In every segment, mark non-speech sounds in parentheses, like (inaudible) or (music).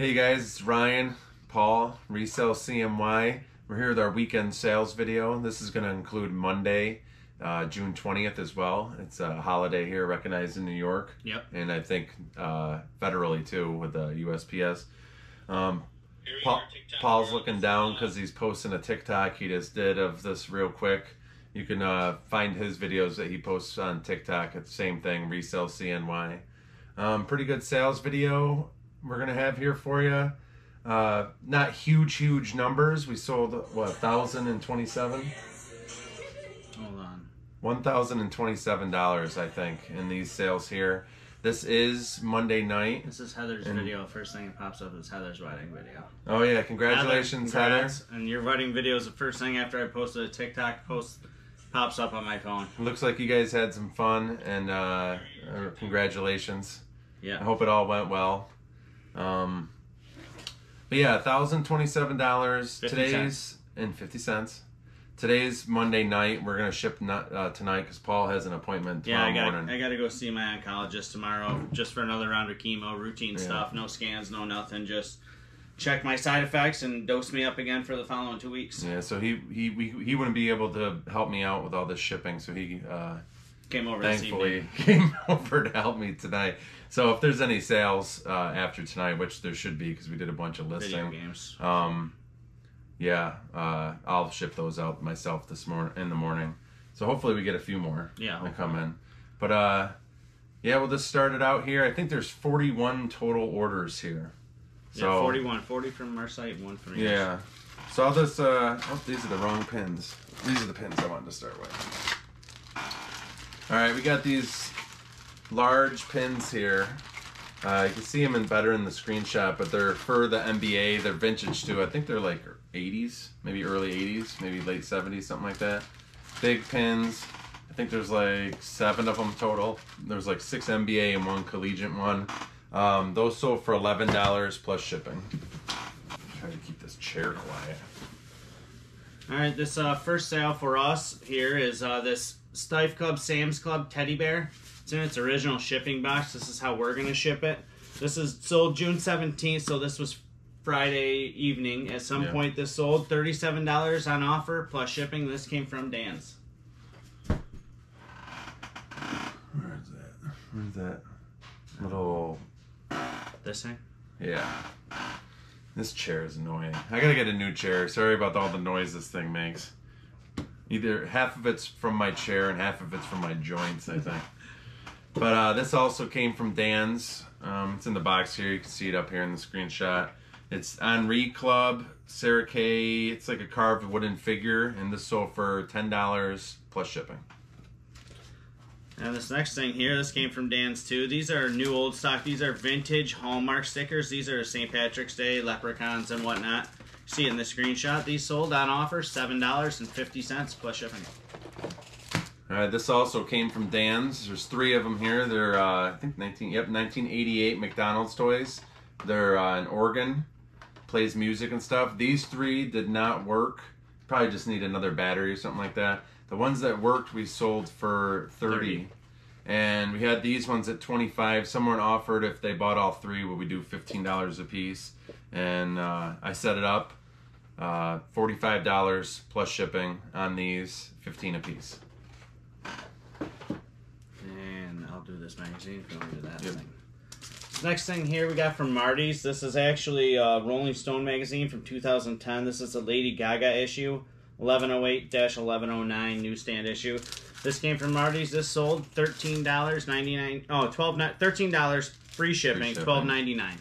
Hey guys, it's Ryan, Paul, Resell CNY. We're here with our weekend sales video. This is going to include Monday, uh, June 20th as well. It's a holiday here recognized in New York. Yep. And I think uh, federally too with the USPS. Um, Paul, Paul's looking down because he's posting a TikTok he just did of this real quick. You can uh, find his videos that he posts on TikTok. It's the same thing, Resell CNY. Um, pretty good sales video we're gonna have here for you. Uh, not huge, huge numbers. We sold what thousand and twenty-seven. Hold on. One thousand and twenty-seven dollars, I think, in these sales here. This is Monday night. This is Heather's And- video. First thing that pops up is Heather's wedding video. Oh yeah, congratulations, Heather, Heather. And your wedding video is the first thing after I posted a TikTok post pops up on my phone. Looks like you guys had some fun, and uh, uh, congratulations. Yeah. I hope it all went well. Um, but yeah, thousand twenty-seven dollars 50 today's and fifty cents. Today's Monday night. We're gonna ship not, uh, tonight because Paul has an appointment Yeah, tomorrow I got morning. I got to go see my oncologist tomorrow just for another round of chemo, routine Yeah. stuff, no scans, no nothing, just check my side effects and dose me up again for the following two weeks. Yeah, so he he we, he wouldn't be able to help me out with all this shipping, so he uh, Came over thankfully (laughs) came over to help me tonight. So if there's any sales uh, after tonight, which there should be because we did a bunch of evening. Video listing, games. um, yeah, uh, I'll ship those out myself this morning in the morning. So hopefully we get a few more Yeah, that come in. But uh, yeah, we'll just start it out here. I think there's 41 total orders here. So yeah, 41. 40 from our site, one from yours. yeah. So I'll just uh oh these are the wrong pins. These are the pins I wanted to start with. Alright, we got these large pins here. Uh, you can see them in better in the screenshot, but they're for the NBA. They're vintage too. I think they're like 80s, maybe early 80s, maybe late 70s, something like that. Big pins. I think there's like seven of them total. There's like six NBA and one collegiate one. Um, those sold for $11 plus shipping. Try to keep this chair quiet. All right, this uh, first sale for us here is uh, this Steiff Club Sam's Club teddy bear. It's in its original shipping box. This is how we're gonna ship it. This is sold June 17th, so this was Friday evening. At some Yeah. point, this sold $37 on offer plus shipping. This came from Dan's. Where's that? Where's that little? This thing. Yeah. This chair is annoying. I gotta get a new chair. Sorry about all the noise this thing makes. Either half of it's from my chair and half of it's from my joints, I think. But uh, this also came from Dan's. Um, it's in the box here. You can see it up here in the screenshot. It's Henri Club, Sarah K. It's like a carved wooden figure, and this sold for ten dollars plus shipping. And this next thing here, this came from Dan's too. These are new old stock. These are vintage Hallmark stickers. These are St. Patrick's Day, leprechauns, and whatnot. See in the screenshot. These sold on offer seven dollars and fifty cents plus shipping. All right, this also came from Dan's. There's three of them here. They're uh, I think 19 yep 1988 McDonald's toys. They're uh, an organ, plays music and stuff. These three did not work. Probably just need another battery or something like that. The ones that worked we sold for 30. 30. And we had these ones at 25. Someone offered if they bought all three, would we do $15 a piece? And uh, I set it up. Uh, $45 plus shipping on these, 15 a piece. And I'll do this magazine if you want to do that Yep. thing. Next thing here we got from Marty's. This is actually a Rolling Stone magazine from 2010. This is a Lady Gaga issue, 1108-1109 newsstand issue. This came from Marty's. This sold $13.99. Oh, 12 $13 free shipping, shipping. twelve ninety nine.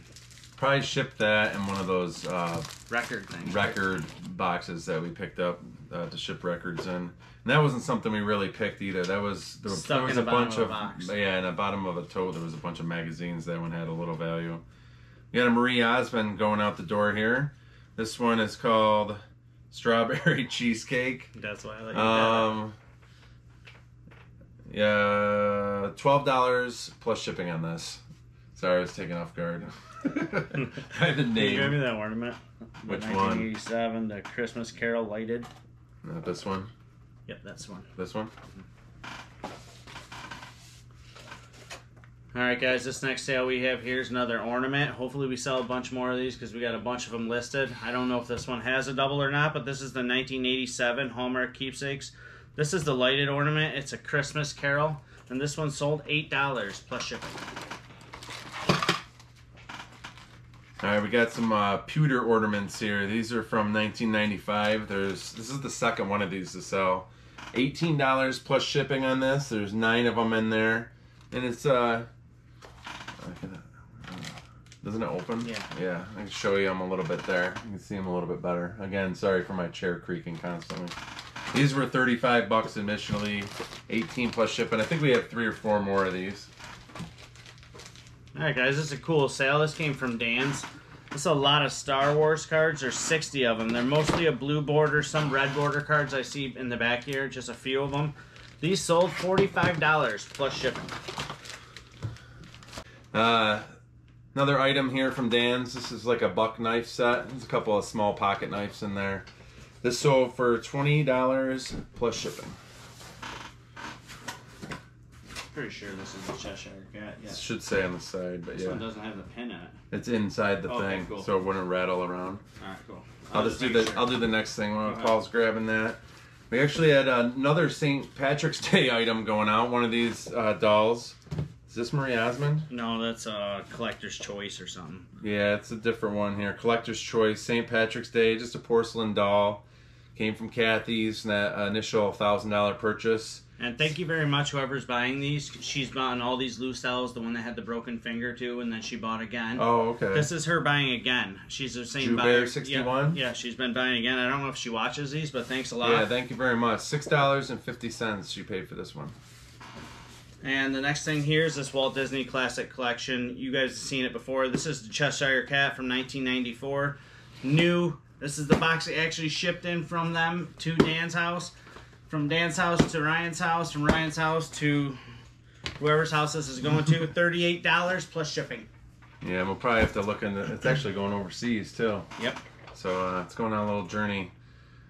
Probably shipped that in one of those uh, Record thing. record boxes that we picked up uh, to ship records in. And that wasn't something we really picked either. That was there, there was a bunch of a yeah, in the bottom of a tote there was a bunch of magazines. That one had a little value. We got a Marie Osmond going out the door here. This one is called Strawberry (laughs) Cheesecake. That's why I like that. Um, yeah, twelve dollars plus shipping on this. Sorry, I was taken off guard. (laughs) By the Can you grab me name, that ornament? The Which one? 1987, the Christmas Carol lighted. not this one. Yep, that's one. This one. All right, guys. This next sale we have here is another ornament. Hopefully, we sell a bunch more of these because we got a bunch of them listed. I don't know if this one has a double or not, but this is the 1987 Hallmark keepsakes. This is the lighted ornament. It's a Christmas Carol, and this one sold eight dollars plus shipping. All right, we got some uh, pewter ornaments here. These are from 1995. There's this is the second one of these to sell. Eighteen dollars plus shipping on this. There's nine of them in there, and it's uh, doesn't it open? Yeah. Yeah, I can show you them a little bit there. You can see them a little bit better. Again, sorry for my chair creaking constantly. These were 35 bucks initially, 18 plus shipping. I think we have three or four more of these. All right, guys. This is a cool sale. This came from Dan's. This is a lot of Star Wars cards. There's 60 of them. They're mostly a blue border, some red border cards I see in the back here. Just a few of them. These sold $45 plus shipping. Uh, another item here from Dan's. This is like a buck knife set. There's a couple of small pocket knives in there. This sold for twenty dollars plus shipping. Pretty sure this is a Cheshire Cat. It Yes. should say on the side, but This one doesn't have the pin in it. it's inside the Okay, thing, cool. so it wouldn't rattle around. All right, cool. I'll just do the sure. I'll do the next thing while. Paul's grabbing that. We actually had another St. Patrick's (laughs) Day item going out. One of these uh, dolls. Is this Marie Osmond? No, that's a collector's choice or something. Yeah, it's a different one here. Collector's Choice, St. Patrick's Day, just a porcelain doll. Came from Kathy's, that initial thousand dollar purchase. And thank you very much, whoever's buying these. She's buying all these Lucelles, the one that had the broken finger too, and then she bought again. Oh, okay. This is her buying again. She's the same Jew buyer. Bear 61? Yeah, yeah, she's been buying again. I don't know if she watches these, but thanks a lot. yeah, thank you very much. Six dollars and fifty cents she paid for this one. And the next thing here is this Walt Disney Classic Collection. You guys have seen it before. This is the Cheshire Cat from 1994. New. This is the box that actually shipped in from them to Dan's house. From Dan's house to Ryan's house. From Ryan's house to whoever's house this is going to. (laughs) $38 plus shipping. Yeah, we'll probably have to look into. It's actually going overseas too. Yep. So uh, it's going on a little journey.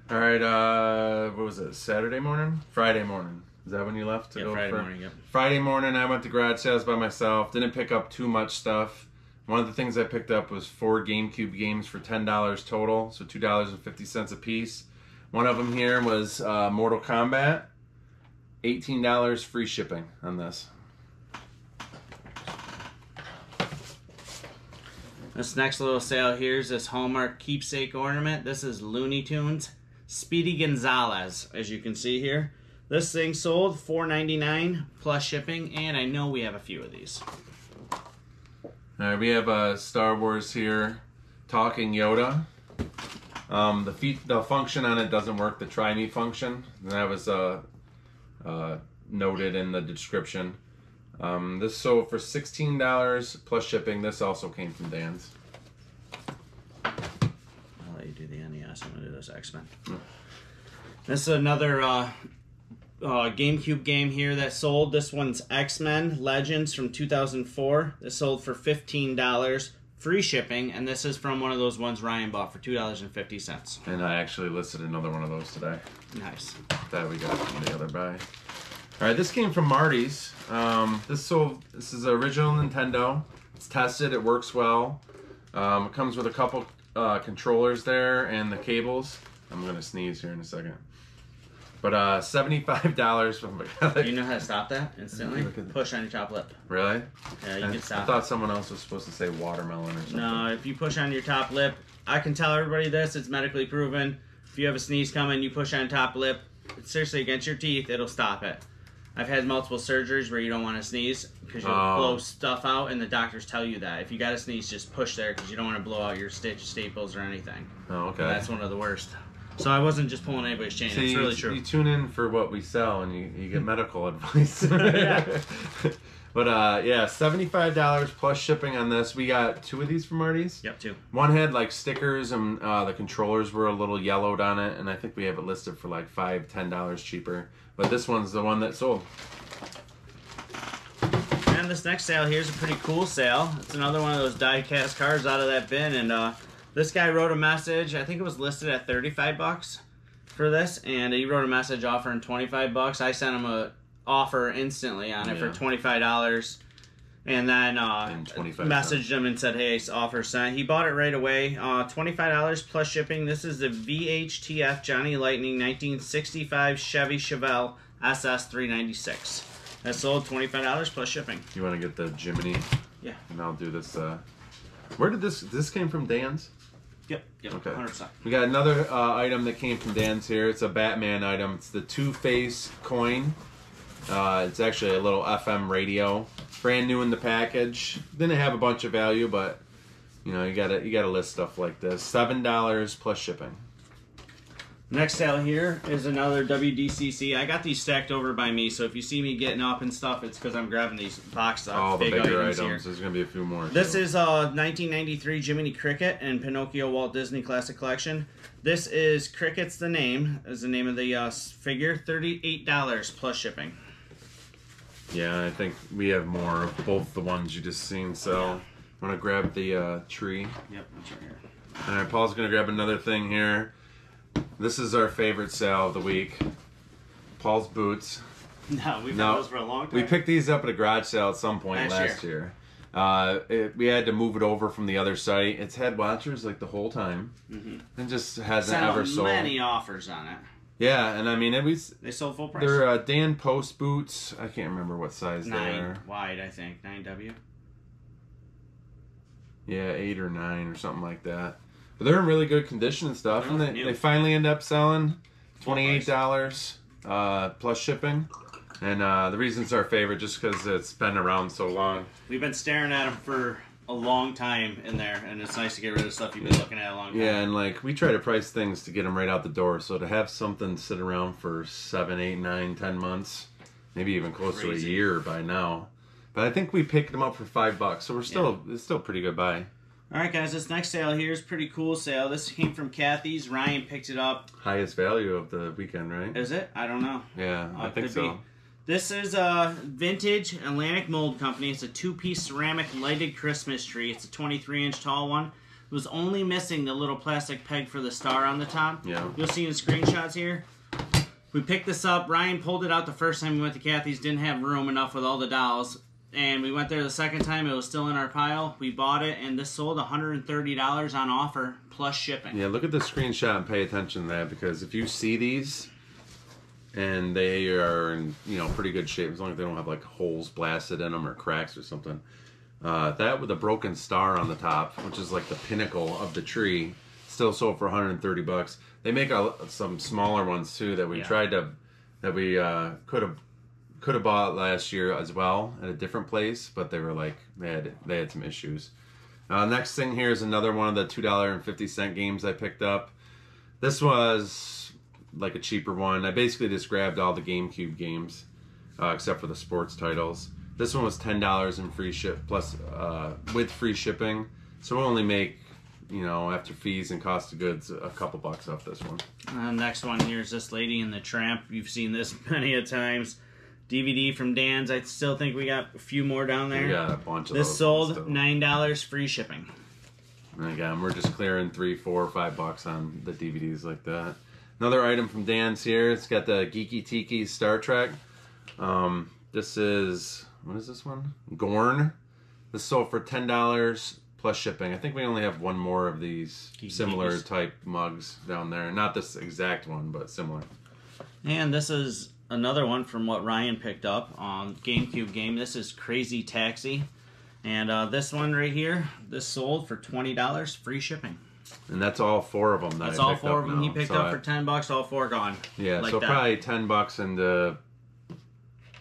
All right, uh, what was it? Saturday morning? Friday morning. Is that when you left to Yeah, go Friday for? morning, yep. Friday morning, I went to garage sales by myself. Didn't pick up too much stuff. One of the things I picked up was four GameCube games for ten dollars total, so two dollars and fifty cents a piece. One of them here was uh, Mortal Kombat. Eighteen dollars free shipping on this. This next little sale here is this Hallmark keepsake ornament. This is Looney Tunes Speedy Gonzalez, as you can see here. This thing sold $4.99 plus shipping, and I know we have a few of these. All right, we have uh, Star Wars here, talking Yoda. Um, the feat, the function on it doesn't work. The try me function, and that was uh, uh, noted in the description. Um, this sold for sixteen dollars plus shipping. This also came from Dan's. I'll let you do the NES. I'm going to do this X Men. This is another uh, uh, GameCube game here that sold. This one's X Men Legends from 2004. This sold for $15 free shipping, and this is from one of those ones Ryan bought for $2.50. And I actually listed another one of those today Nice. that we got from the other buy. All right, this came from Marty's. Um, this sold. This is original Nintendo. It's tested. It works well. Um, it comes with a couple uh, controllers there and the cables. I'm gonna sneeze here in a second. But uh, seventy-five dollars from (laughs) Do you know how to stop that instantly? Push on your top lip. really? Yeah, you I, can stop. I thought someone else was supposed to say watermelon or something. No, if you push on your top lip, I can tell everybody this. It's medically proven. If you have a sneeze coming, you push on top lip. It's seriously against your teeth. It'll stop it. I've had multiple surgeries where you don't want to sneeze because you'll Oh. blow stuff out, and the doctors tell you that if you got to sneeze, just push there because you don't want to blow out your stitch staples or anything. Oh, okay. That's one of the worst. So I wasn't just pulling anybody's chain. See, it's really you, true. you tune in for what we sell and you, you get (laughs) medical advice. (laughs) But uh, yeah, seventy-five dollars plus shipping on this. We got two of these from Marty's. Yep, two. One had like stickers and uh, the controllers were a little yellowed on it, and I think we have it listed for like five, ten dollars cheaper. But this one's the one that sold. And this next sale here is a pretty cool sale. It's another one of those die-cast cards out of that bin, and uh, this guy wrote a message. I think it was listed at 35 bucks for this, and he wrote a message offering 25 bucks. I sent him a offer instantly on it Yeah. for 25 dollars. And then uh, And messaged him and said, "Hey, offer sent." He bought it right away. Uh, Twenty five dollars plus shipping. This is the VHTF Johnny Lightning 1965 Chevy Chevelle SS 396. That sold twenty five dollars plus shipping. You want to get the Jiminy? Yeah. And I'll do this. Uh, where did this? This came from Dan's. Yep. Yep. Okay. Hundred percent. We got another uh, item that came from Dan's here. It's a Batman item. It's the Two Face coin. Uh, it's actually a little FM radio, brand new in the package. Didn't have a bunch of value, but you know you gotta you gotta list stuff like this. Seven dollars plus shipping. Next sale here is another WDCC. I got these stacked over by me, so if you see me getting up and stuff, it's because I'm grabbing these box All the big bigger items, items. here. There's gonna be a few more. This too. is uh 1993 Jiminy Cricket and Pinocchio Walt Disney Classic Collection. This is Cricket's the name is the name of the uh, figure. Thirty eight dollars plus shipping. yeah. I think we have more of both the ones you just seen. So Yeah. I'm gonna grab the uh, tree. Yep, that's right here. All right, Paul's gonna grab another thing here. This is our favorite sale of the week. Paul's boots. (laughs) No, we've No, had those for a long time. We picked these up at a garage sale at some point Last last, year. Uh, it, we had to move it over from the other site. It's had watchers like the whole time, Mhm. and just hasn't ever sold. many offers on it. Yeah, and I mean it was. They sold full price. They're uh, Dan Post boots. I can't remember what size they nine are. wide, I think. Nine W. Yeah, eight or nine or something like that. But they're in really good condition and stuff, They're and they, they finally end up selling twenty eight dollars uh, plus shipping. And uh, the reason it's our favorite just because it's been around so long. We've been staring at them for a long time in there, and it's nice to get rid of stuff you've been looking at a long time. Yeah, and like we try to price things to get them right out the door. So to have something sit around for seven, eight, nine, ten months, maybe even close to a year by now. But I think we picked them up for five bucks, so we're still it's still a pretty good buy. All right, guys. This next sale here is pretty cool sale. This came from Kathy's. Ryan picked it up. Highest value of the weekend, right? Is it? I don't know. Yeah, I think so. be. This is a vintage Atlantic Mold Company. It's a two-piece ceramic lighted Christmas tree. It's a 23-inch tall one. It was only missing the little plastic peg for the star on the top. Yeah. You'll see in the screenshots here. We picked this up. Ryan pulled it out the first time we went to Kathy's. Didn't have room enough with all the dolls. And we went there the second time. It was still in our pile. We bought it, and this sold $130 on offer plus shipping. Yeah, look at the screenshot and pay attention to that because if you see these and they are in you know pretty good shape, as long as they don't have like holes blasted in them or cracks or something. Uh, that with a broken star on the top, which is like the pinnacle of the tree, still sold for 130 bucks. They make a, some smaller ones too that we Yeah. tried to that we uh, could have could have bought last year as well at a different place, but they were like they had they had some issues. Uh, next thing here is another one of the two dollar and fifty cent games I picked up. This was like a cheaper one. I basically just grabbed all the GameCube games, uh, except for the sports titles. This one was ten dollars in free ship plus uh, with free shipping. So we'll only make, you know, after fees and cost of goods, a couple bucks off this one. Next one here is this lady in the tramp. You've seen this (laughs) many a times. DVD from Dan's. I still think we got a few more down there. We got a bunch of This those sold still. nine dollars free shipping. Again, we're just clearing three, four, five bucks on the DVDs like that. Another item from Dan's here. It's got the Geeki Tiki Star Trek. Um, this is what is this one? Gorn. This sold for ten dollars plus shipping. I think we only have one more of these Geeki similar Tikis. type mugs down there. Not this exact one, but similar. And this is another one from what Ryan picked up on GameCube game. This is Crazy Taxi. And uh, this one right here, this sold for twenty dollars, free shipping. And that's all four of them. That That's all four of them he picked So up I- for ten bucks. All four gone. Yeah, like so that. probably ten bucks into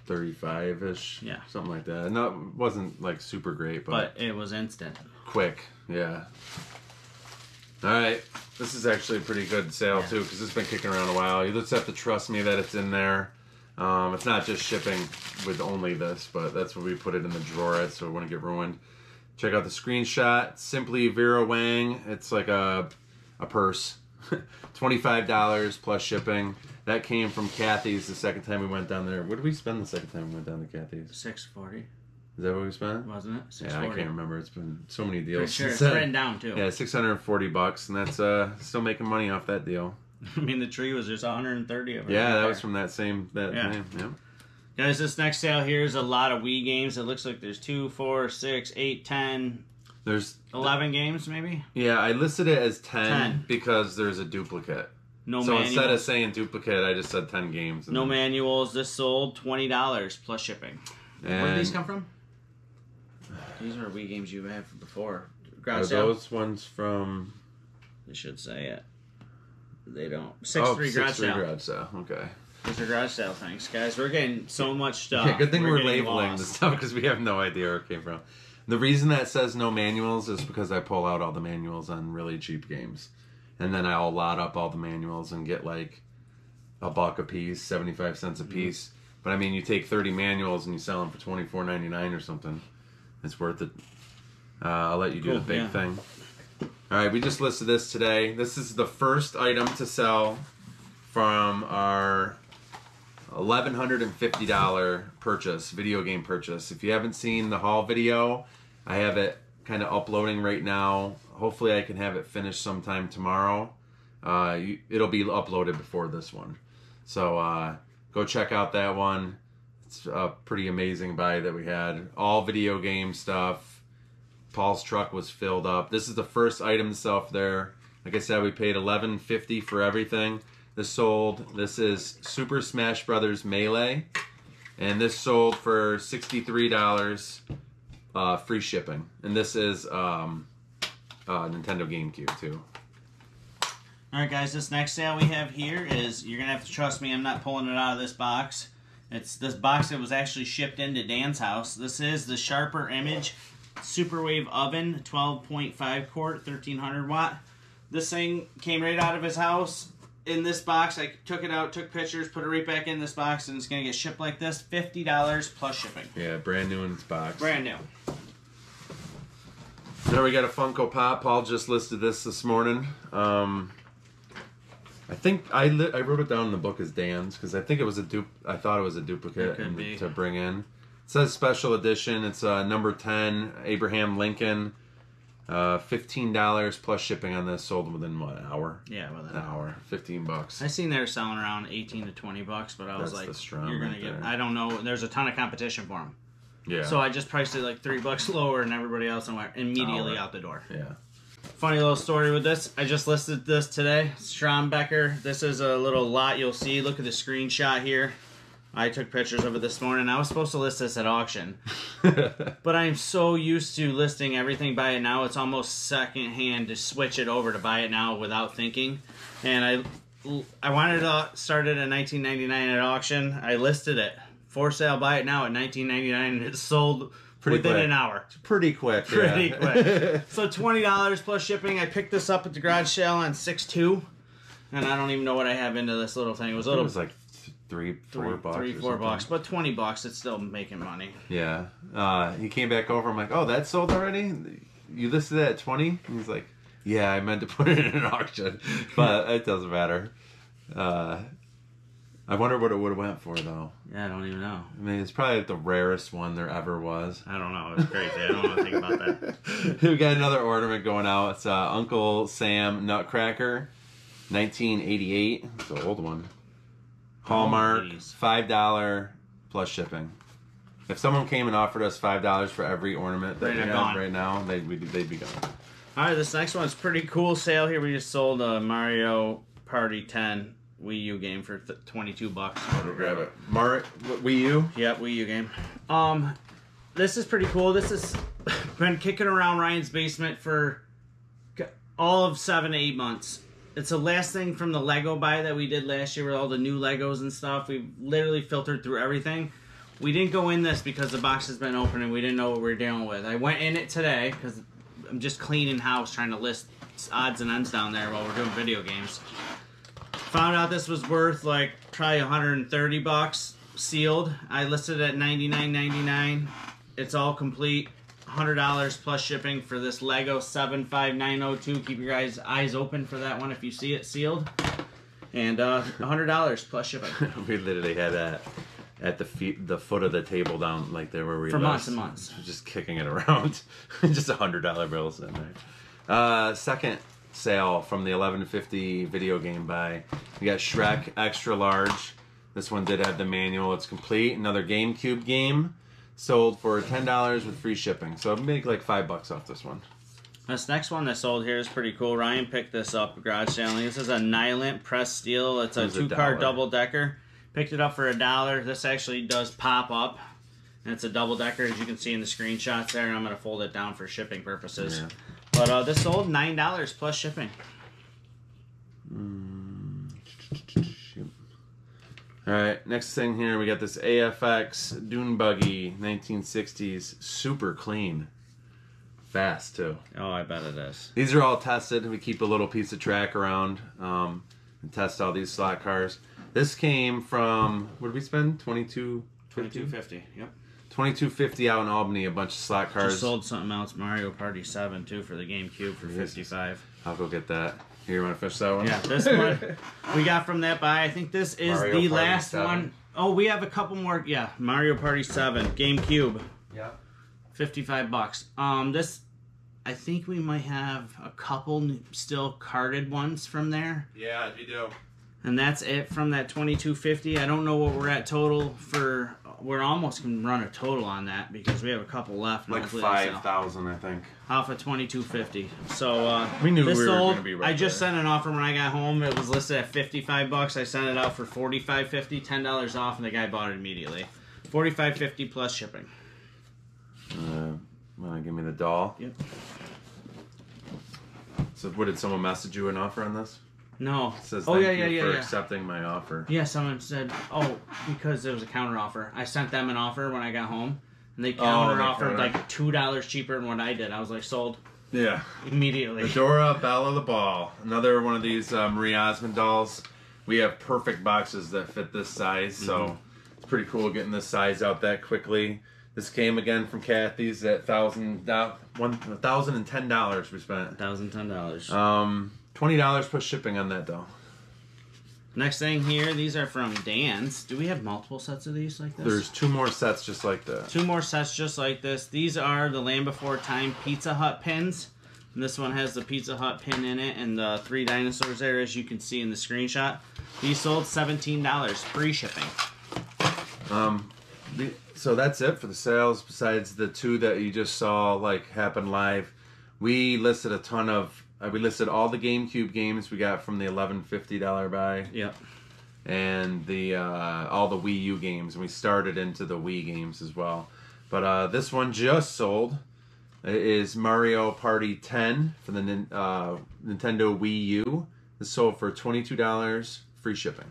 thirty-five ish. Yeah. something like that. No, it wasn't like super great, but, But it was instant. quick. Yeah. All right, this is actually a pretty good sale too because it's been kicking around a while. You just have to trust me that it's in there. Um, it's not just shipping with only this, but that's what we put it in the drawer at, so it wouldn't get ruined. Check out the screenshot. Simply Vera Wang. It's like a a purse. (laughs) Twenty-five dollars plus shipping. That came from Kathy's the second time we went down there. What did we spend the second time we went down to Kathy's? Six forty, Is that what we spent? wasn't it? Yeah, I can't remember. It's been so many deals. sure since it's then. written down too. Yeah, six hundred and forty bucks, and that's uh still making money off that deal. (laughs) I mean, the tree was just 130 of it. Yeah, right that there. was from that same that Yeah. name. Yeah. Guys, this next sale here is a lot of Wii games. It looks like there's two, four, six, eight, ten, There's 11 games maybe. yeah, I listed it as 10, 10. because there's a duplicate. No so manuals. instead of saying duplicate, I just said 10 games. no then- manuals. This sold twenty dollars plus shipping. Where did these come from? These are Wii games you've had from before. Are sale. those ones from They should say it. They don't. Six oh, three six garage three sale. garage sale. Okay. These are garage sale things, guys. We're getting so much stuff. yeah, good thing we're, getting labeling lost. the stuff because we have no idea where it came from. The reason that says no manuals is because I pull out all the manuals on really cheap games, and then I'll lot up all the manuals and get like a buck a piece, seventy five cents a Mm-hmm. piece. But I mean, you take thirty manuals and you sell them for twenty four ninety nine or something. It's worth it. Uh, I'll let you do Cool, the big yeah. thing. All right, we just listed this today. This is the first item to sell from our eleven hundred and fifty dollar purchase, video game purchase. If you haven't seen the haul video, I have it kind of uploading right now. Hopefully, I can have it finished sometime tomorrow. Uh, you, it'll be uploaded before this one, so uh, go check out that one. It's a pretty amazing buy that we had. All video game stuff. Paul's truck was filled up. This is the first item sell there. Like I said, we paid eleven fifty for everything. This sold. This is Super Smash Brothers Melee, and this sold for sixty three dollars, uh, free shipping. And this is um, uh, Nintendo GameCube too. All right, guys. This next sale we have here is you're gonna have to trust me. I'm not pulling it out of this box. It's this box that was actually shipped into Dan's house. This is the Sharper Image Superwave Oven, 12.5 quart, 1300 watt. This thing came right out of his house in this box. I took it out, took pictures, put it right back in this box, and it's gonna get shipped like this, fifty dollars plus shipping. Yeah, brand new in its box. Brand new. Now we got a Funko Pop. Paul just listed this this morning. Um, I think I li- I wrote it down in the book as Dan's because I think it was a dupe. I thought it was a duplicate and- be. to bring in. It says special edition. It's uh, number ten, Abraham Lincoln. Uh, fifteen dollars plus shipping on this. Sold within what an hour? Yeah, well, An hour, fifteen bucks. I seen they're selling around eighteen to twenty bucks, but I was That's like, strum "You're gonna right get." there. I don't know. There's a ton of competition for them, Yeah. so I just priced it like three bucks lower than everybody else, and went immediately Alright. out the door. yeah. Funny little story with this. I just listed this today. Strombecker. This is a little lot you'll see. Look at the screenshot here. I took pictures of it this morning. I was supposed to list this at auction, (laughs) but I'm so used to listing everything by it now. It's almost secondhand to switch it over to buy it now without thinking. And I, I wanted to start it at 19.99 at auction. I listed it for sale. Buy it now at 19.99, and it sold Pretty within quick. an hour. Pretty quick. (laughs) Pretty yeah. quick. (laughs) So twenty dollars plus shipping. I picked this up at the garage sale on six two, and I don't even know what I have into this little thing. It was a little. it was like th- three, four three, bucks. three, four bucks, but twenty bucks. It's still making money. Yeah. Uh, he came back over. I'm like, oh, that sold already? You listed that at 20? And he's like, yeah, I meant to put it in an auction, (laughs) but it doesn't matter. Uh, I wonder what it would have went for, though. Yeah, I don't even know. I mean, it's probably the rarest one there ever was. I don't know. It's crazy. I don't want to think about that. (laughs) we got another ornament going out. It's uh, Uncle Sam Nutcracker, 1988. It's an old one. Hallmark, Oh, five dollar plus shipping. If someone came and offered us five dollars for every ornament that They'd we have gone. right now, they'd be, they'd be gone. All right, this next one's pretty cool sale here. We just sold a Mario Party 10 Wii U game for th- 22 bucks. Grab it. Mar, Wii U. Yep, Wii U game. Um, this is pretty cool. This has (laughs) been kicking around Ryan's basement for all of seven to eight months. It's the last thing from the Lego buy that we did last year with all the new Legos and stuff. We literally filtered through everything. We didn't go in this because the box has been open and we didn't know what we were dealing with. I went in it today because I'm just cleaning house, trying to list odds and ends down there while we're doing video games. Found out this was worth like probably 130 bucks sealed. I listed it at 99.99. It's all complete. $100 plus shipping for this Lego 75902. Keep your guys eyes open for that one if you see it sealed. And uh, $100 plus shipping. (laughs) we literally had that at the feet, the foot of the table down like there where we For months and months. just kicking it around, (laughs) just a hundred dollar bills in there. Uh, second sale from the eleven fifty video game buy. We got Shrek extra large. This one did have the manual. It's complete. Another GameCube game sold for ten dollars with free shipping. So I'd make like five bucks off this one. This next one that sold here is pretty cool. Ryan picked this up garage sailing. This is a Nylint press steel. It's a It two car double decker. Picked it up for a dollar. This actually does pop up. And it's a double decker, as you can see in the screenshots there. And I'm going to fold it down for shipping purposes. Yeah. But uh, this sold $9 plus shipping. Shoot. All right, next thing here we got this AFX Dune Buggy 1960s, super clean, fast too. Oh, I bet it is. These are all tested. We keep a little piece of track around um, and test all these slot cars. This came from what did we spend? 22 2250 Yep. 2250 out in Albany. A bunch of slot cars. Just sold something else, Mario Party 7 too, for the GameCube for Jesus. 55 I'll go get that. Here, you want to finish that one? Yeah, this one (laughs) we got from that buy. I think this is Mario the Party last 7. one. Oh, we have a couple more. Yeah, Mario Party 7, GameCube, Yeah. 55 bucks. Um, this, I think we might have a couple still carded ones from there. Yeah, you do. And that's it from that 2250. I don't know what we're at total for. We're almost can run a total on that because we have a couple left. Like hopefully they sell. five thousand, I think. off of 2250 so uh We knew this we were gonna be right i just there. sent an offer when i got home it was listed at 55 bucks i sent it out for 45.50 10 dollars off and the guy bought it immediately 45.50 plus shipping Uh, want to give me the doll? Yep. So, what did someone message you an offer on this? No It says oh yeah yeah yeah for yeah accepting my offer. yeah someone said oh because it was a counter offer i sent them an offer when i got home and they counter Oh, offered counter- like two dollars cheaper than what i did i was like sold Yeah. immediately Adora Bella the Ball. Another one of these uh, Marie Osmond dolls. We have perfect boxes that fit this size, so Mm-hmm. it's pretty cool getting this size out that quickly. This came again from Kathy's at thousand thousand and ten dollars we spent. thousand ten dollars Um, twenty dollars plus shipping on that though. next thing here these are from dan's do we have multiple sets of these like this There's two more sets just like that. Two more sets just like this. These are the Land Before Time Pizza Hut pins. And this one has the Pizza Hut pin in it and the three dinosaurs there, as you can see in the screenshot. These sold $17, free shipping. Um, the, so that's it for the sales. Besides the two that you just saw like happen live, we listed a ton of. Uh, we listed all the GameCube games we got from the eleven fifty dollar buy, Yep. and the uh, all the Wii U games. And we started into the Wii games as well. But uh, this one just sold. It is Mario Party 10 for the uh, Nintendo Wii U. This sold for twenty two dollars, free shipping.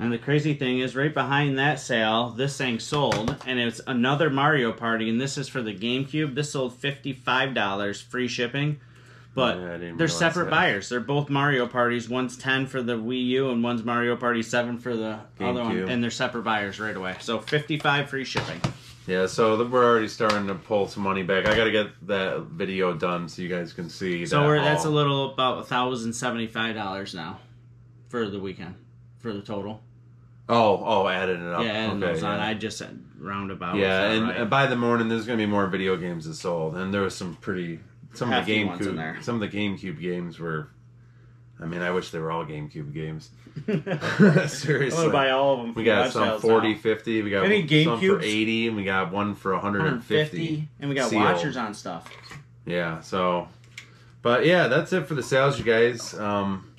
And the crazy thing is, right behind that sale, this thing sold, and it's another Mario Party, and this is for the GameCube. This sold $55, free shipping. But Yeah, they're separate that. buyers. They're both Mario parties. One's 10 for the Wii U, and one's Mario Party 7 for the other one. GameCube. And they're separate buyers right away. So 55 free shipping. Yeah, so we're already starting to pull some money back. I got to get that video done so you guys can see. So that we're, that's a little about $1,075 now for the weekend, for the total. Oh, oh, added it up. yeah, adding okay, those on. I just said roundabout. yeah, and right? by the morning there's gonna be more video games that sold, and there was some pretty some of the Hefty ones in GameCube some of the GameCube games were. I mean, I wish they were all GameCube games. (laughs) (laughs) Seriously, I'm Seriously. gonna buy all of them. we got some sales 40, now. 50. We got Any some for 80, and we got one for 150. 150, and we got sealed. watchers on stuff. Yeah, so but yeah, that's it for the sales, you guys. Um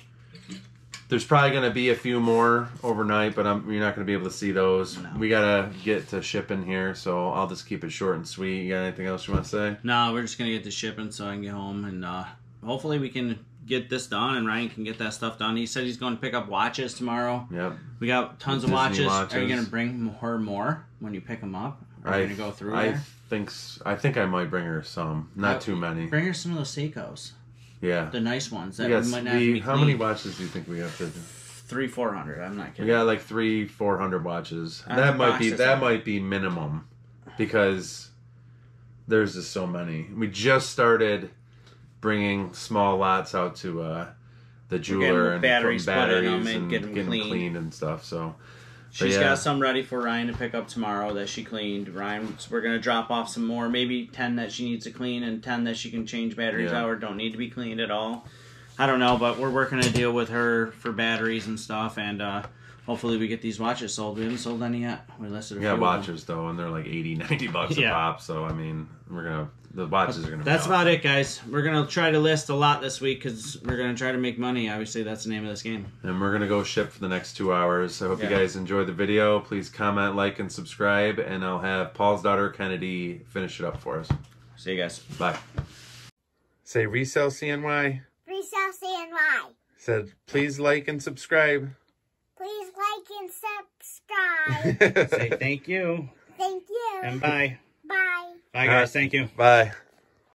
there's probably gonna be a few more overnight, but I'm, you're not gonna be able to see those. No. We gotta get to shipping here, so I'll just keep it short and sweet. You got anything else you want to say? No, we're just gonna get the shipping so I can get home and uh, hopefully we can get this done and Ryan can get that stuff done. He said he's going to pick up watches tomorrow. Yep. We got tons of Disney watches. Are you gonna bring her more when you pick them up? Are I you gonna go through I there? think I think I might bring her some, not I- too many. Bring her some of those Seikos, Yeah. the nice ones that We got s- might not we- how many watches do you think we have to? do? Three, four hundred. I'm not We kidding. got like three, four hundred watches. I that might be that might be minimum, because there's just so many. We just started bringing small lots out to uh, the jeweler and batteries from put in 'em batteries and and, get 'em getting cleaned. cleaned and stuff. So She's yeah. got some ready for Ryan to pick up tomorrow that she cleaned. Ryan, we're gonna drop off some more, maybe ten that she needs to clean and ten that she can change batteries Yeah. out or don't need to be cleaned at all. I don't know, but we're working a deal with her for batteries and stuff, and uh, hopefully we get these watches sold. We haven't sold any yet. We listed a We got them. watches though, and they're like 80, 90 bucks Yeah. a pop. So I mean, we're gonna the watches are gonna. That's be about it, guys. We're gonna try to list a lot this week because we're gonna try to make money. Obviously, that's the name of this game. And we're gonna go ship for the next two hours. I hope you guys enjoyed the video. Please comment, like, and subscribe. And I'll have Paul's daughter Kennedy finish it up for us. See you guys. Bye. Say resell CNY. Resell CNY. Said please like and subscribe. Please like and subscribe. (laughs) Say thank you Thank you. and bye. Bye. Bye, guys. Thank you. Bye.